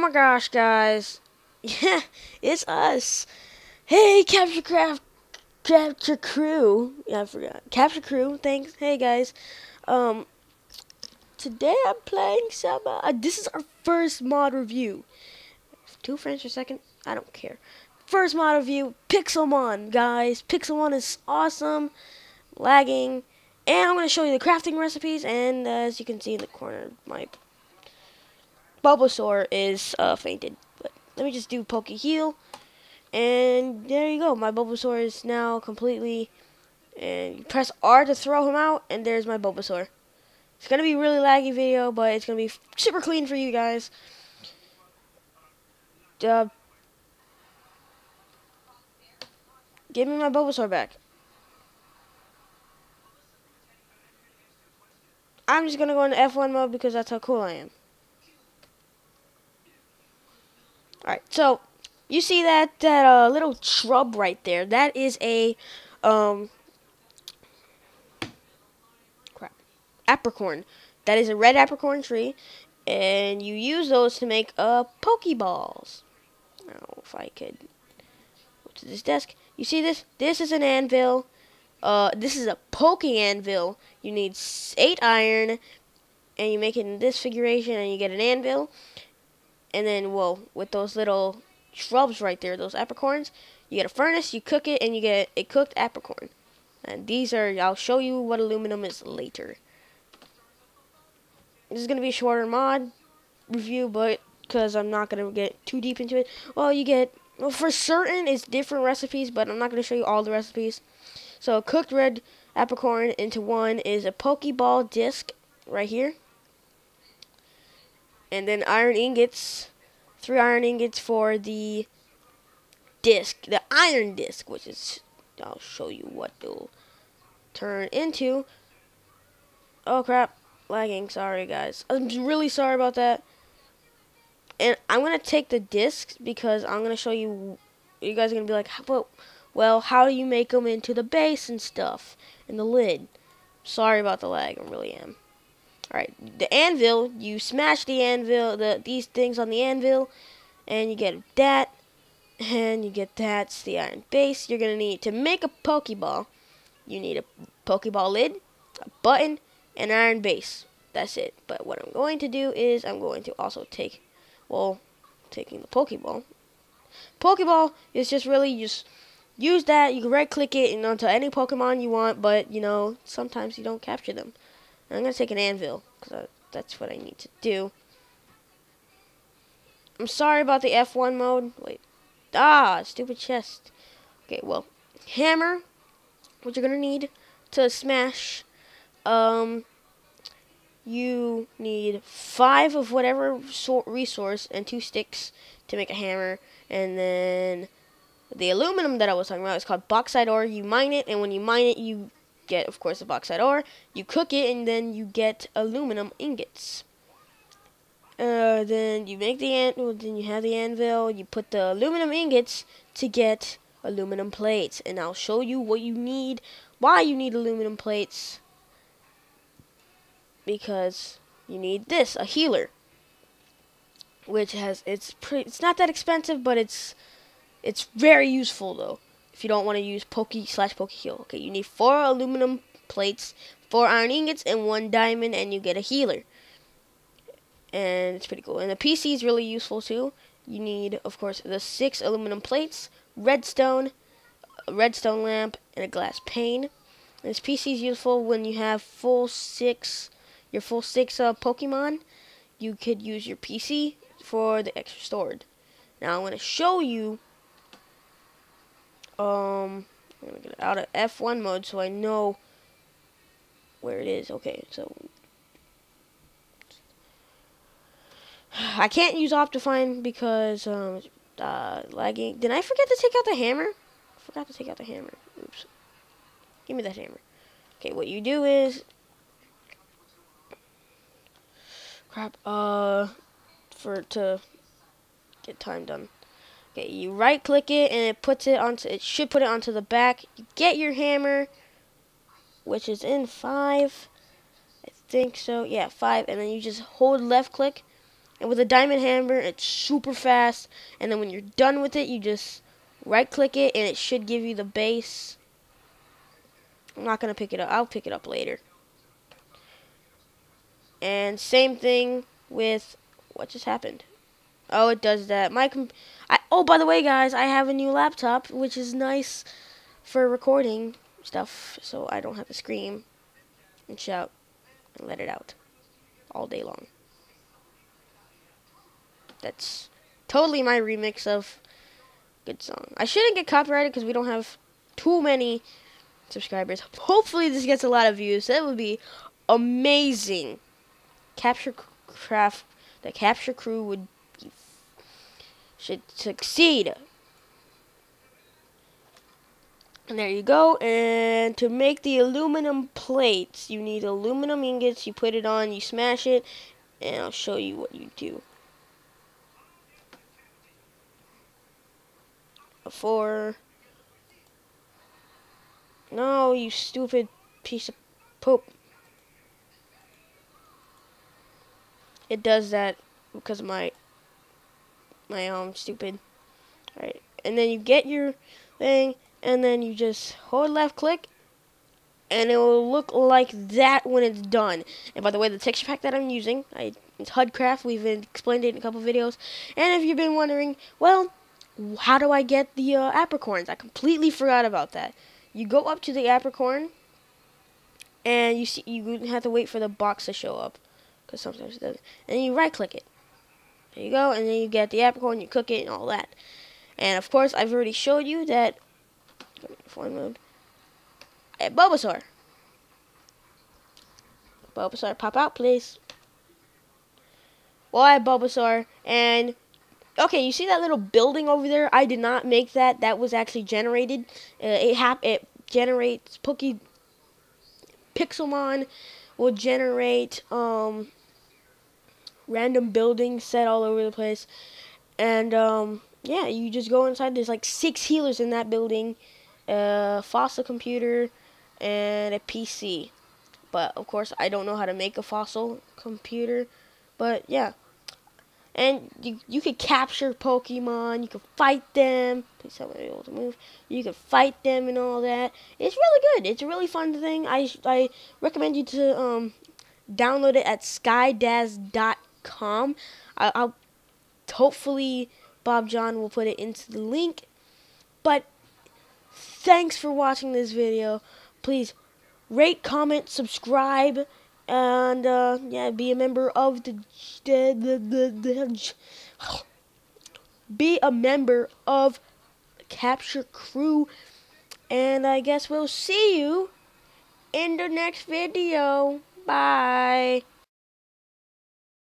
My gosh, guys. Yeah, it's us. Hey, Capture Craft, Capture Crew. Yeah, I forgot. Capture Crew, thanks. Hey, guys. Um, today I'm playing some, uh, this is our first mod review. Two frames per second? I don't care. First mod review, Pixelmon, guys. Pixelmon is awesome, lagging, and I'm going to show you the crafting recipes, and uh, as you can see in the corner, my Bulbasaur is uh, fainted. But let me just do Poke Heal. And there you go. My Bulbasaur is now completely... And you press R to throw him out, and there's my Bulbasaur. It's going to be a really laggy video, but it's going to be super clean for you guys. Uh, give me my Bulbasaur back. I'm just going to go into F1 mode because that's how cool I am. Alright, so you see that that uh, little shrub right there? That is a um crap apricorn. That is a red apricorn tree, and you use those to make uh pokeballs. Now, if I could go to this desk, you see this? This is an anvil. Uh, this is a poking anvil. You need eight iron, and you make it in this configuration, and you get an anvil and then well with those little shrubs right there, those apricorns, you get a furnace, you cook it, and you get a cooked apricorn. And these are, I'll show you what aluminum is later. This is going to be a shorter mod review, but because I'm not going to get too deep into it. Well, you get, well, for certain, it's different recipes, but I'm not going to show you all the recipes. So, cooked red apricorn into one is a Pokeball disc right here and then iron ingots, three iron ingots for the disc, the iron disc, which is, I'll show you what it'll turn into. Oh crap, lagging, sorry guys. I'm really sorry about that. And I'm going to take the discs because I'm going to show you, you guys are going to be like, well, well, how do you make them into the base and stuff, and the lid? Sorry about the lag, I really am. Alright, the anvil, you smash the anvil, the these things on the anvil, and you get that, and you get that's the iron base. You're going to need, to make a Pokeball, you need a Pokeball lid, a button, and an iron base. That's it. But what I'm going to do is I'm going to also take, well, taking the Pokeball. Pokeball is just really just use that. You can right click it and onto any Pokemon you want, but you know, sometimes you don't capture them. I'm going to take an anvil, because that's what I need to do. I'm sorry about the F1 mode. Wait. Ah, stupid chest. Okay, well, hammer, what you're going to need to smash. Um, you need five of whatever sort resource and two sticks to make a hammer. And then the aluminum that I was talking about is called bauxite ore. You mine it, and when you mine it, you get, of course, the bauxite ore. You cook it, and then you get aluminum ingots. Uh, then you make the an well, then you have the anvil. You put the aluminum ingots to get aluminum plates, and I'll show you what you need, why you need aluminum plates, because you need this, a healer, which has it's pretty. It's not that expensive, but it's it's very useful though if you don't want to use Poke slash Poke Heal. Okay, you need four aluminum plates, four iron ingots, and one diamond, and you get a healer. And it's pretty cool. And the PC is really useful too. You need, of course, the six aluminum plates, redstone, redstone lamp, and a glass pane. And this PC is useful when you have full six, your full six uh, Pokemon. You could use your PC for the extra storage. Now I'm going to show you um, I'm gonna get out of F1 mode so I know where it is. Okay, so I can't use Optifine because um, uh, lagging. Did I forget to take out the hammer? I forgot to take out the hammer. Oops. Give me that hammer. Okay, what you do is crap. Uh, for to get time done. Okay, you right click it and it puts it onto it should put it onto the back. You get your hammer, which is in five. I think so. Yeah, five, and then you just hold left click And with a diamond hammer, it's super fast. And then when you're done with it, you just right click it and it should give you the base. I'm not going to pick it up. I'll pick it up later. And same thing with what just happened. Oh, it does that. My I, oh, by the way, guys, I have a new laptop, which is nice for recording stuff, so I don't have to scream and shout and let it out all day long. That's totally my remix of good song. I shouldn't get copyrighted because we don't have too many subscribers. Hopefully, this gets a lot of views. That would be amazing. Capture craft, the capture crew would should succeed. And there you go. And to make the aluminum plates, you need aluminum ingots. You put it on, you smash it, and I'll show you what you do. Four. No, you stupid piece of poop. It does that because of my my um stupid. Alright. And then you get your thing and then you just hold left click and it will look like that when it's done. And by the way, the texture pack that I'm using, I, it's HUDcraft. We've explained it in a couple videos. And if you've been wondering, well, how do I get the uh, apricorns? I completely forgot about that. You go up to the apricorn, and you see you have to wait for the box to show up, because sometimes it doesn't. And you right click it. There you go, and then you get the apricorn, you cook it, and all that. And of course, I've already showed you that. Form mode. Bulbasaur. Bulbasaur, pop out, please. Well, I have Bulbasaur, and okay, you see that little building over there? I did not make that. That was actually generated. Uh, it hap it generates Poke Pixelmon will generate um random buildings set all over the place. And um, yeah, you just go inside. There's like six healers in that building, a fossil computer, and a PC. But of course, I don't know how to make a fossil computer. But yeah. And you, you could capture Pokemon, you could fight them. Please me able to move. You could fight them and all that. It's really good. It's a really fun thing. I, I recommend you to um, download it at skydaz.com com. I, I'll hopefully Bob John will put it into the link. But thanks for watching this video. Please rate, comment, subscribe, and uh, yeah, be a member of the, the, the, the, the be a member of Capture Crew. And I guess we'll see you in the next video. Bye.